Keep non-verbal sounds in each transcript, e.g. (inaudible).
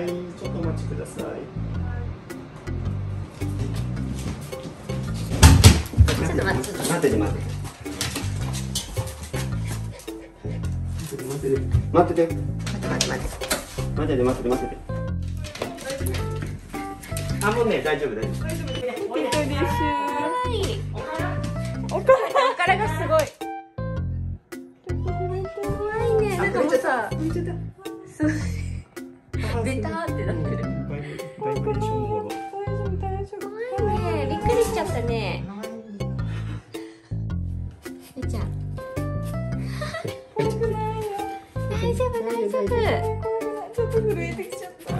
はいちょっとお待ちください。ちょっと待って。ちょっと待ってて。待って待ってて。待ってて。待って待って待って待ってて待ってて待っててあもうね大丈夫大丈夫はいおからがすごい。怖いねなんかもう。さ浮いしちゃったね。ちゃ大丈夫大丈夫。ちょっと震えてきちゃった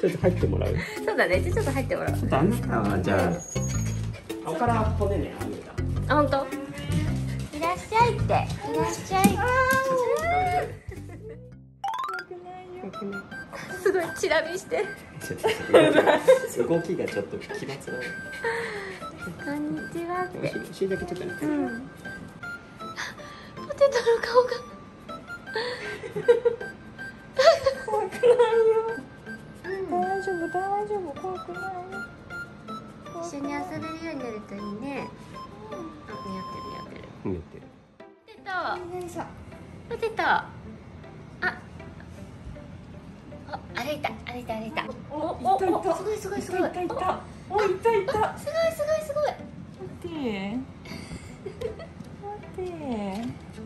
ちょっと入ってもらう？そうだね。じゃあちょっと入ってもらおう。ちょっとあなた。はじゃあおから骨ねあげたあ本当？いらっしゃいって。いらっしゃいすごいチラ見して (laughs) るちょっと動きがちょっと奇抜なこんにちはって。お尻だけちょっとねうん。ポテトの顔が。怖くないよ。大丈夫大丈夫。怖くない。よ一緒に遊べるようになるといいね。あ似合ってる似合ってる。見えてる。ポテト。ポテト歩いた歩いた歩いた。おおいたい。たすごいすごいすごい。いたいたおいたい。たすごいすごいすごい。待って。(laughs) 待って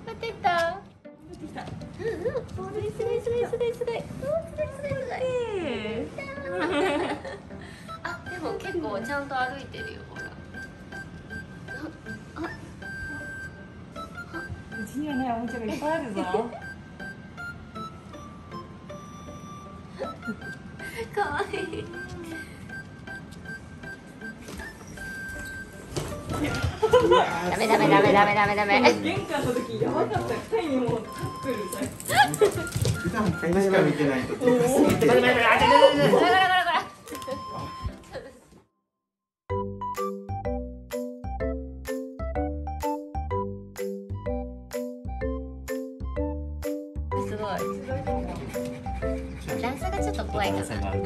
ポテト出てきた。うんうん。すごいすごいすごいすごいすごい。うんすごいすごいすごいえあでも結構ちゃんと歩いてるよほら。うちにはないおもちゃがいっぱいあるぞダメダメダメダメダメダメ。玄関の時やばかった二人にもうタックルさ普段会話しか見てな。いと待って待って待って待って待ってゴラゴラゴラゴラすごい段差がちょっと怖いかな。うん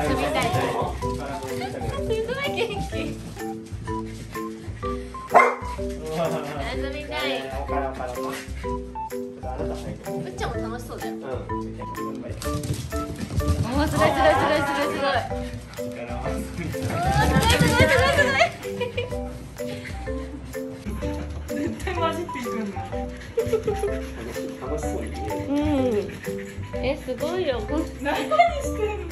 すごい元気遊びたいおからおからおからあなた入ってぶっちゃんも楽しそうだようんおーすごいすごいすごいすごいすごい楽しそうにうん。えすごいよ。何してんの？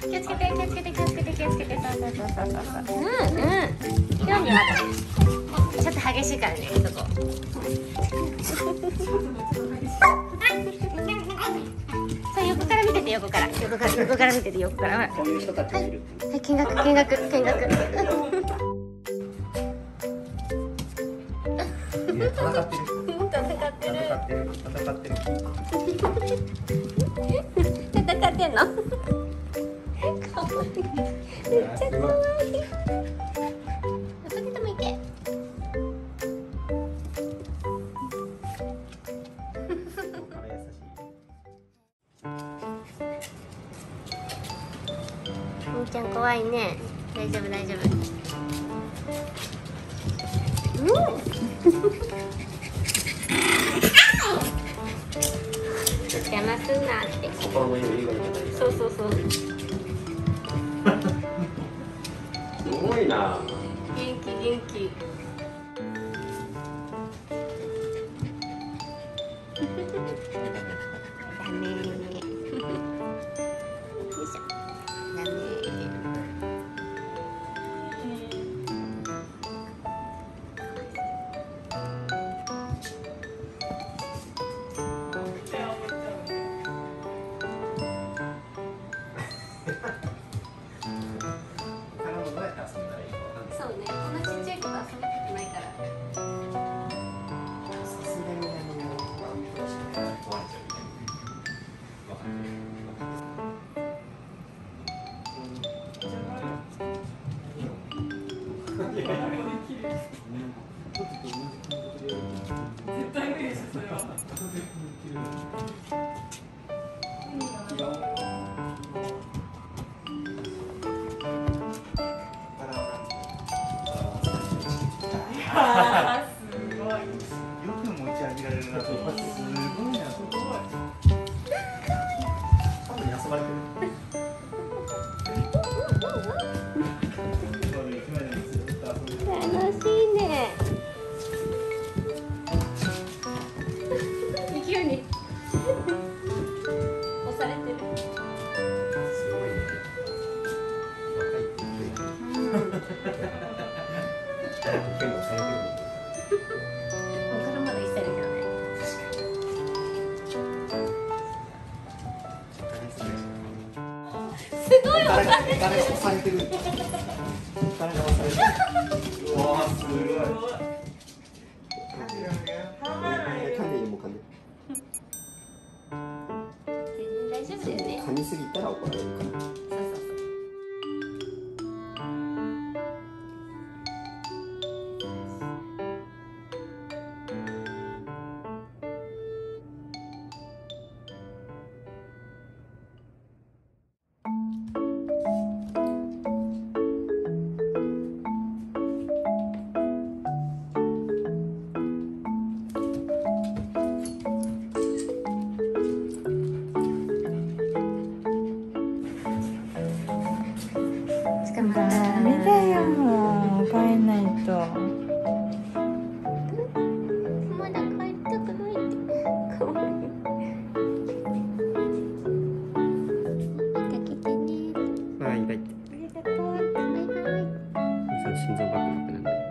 気をつけて気をつけて。気をつけて気をつけてそうそうそうそうそううん。うん。興味はちょっと激しいからねそこそう横から見てて横から横から横から見てて横からはいはい見学見学見学戦ってる戦ってる戦ってる戦ってる戦ってんの？かわいい。めっちゃかわいい。ポテトもい。けから優しい。みーちゃん怖い。ね大丈夫大丈夫うん邪魔すんなって。心の余裕がそうそうそう。(laughs) すごいな。元気元気 Yeah. (laughs) 誰か押されてる。誰か押されてる。うわすごい。I'll